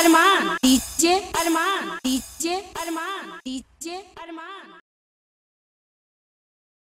अरमान पीछे अरमान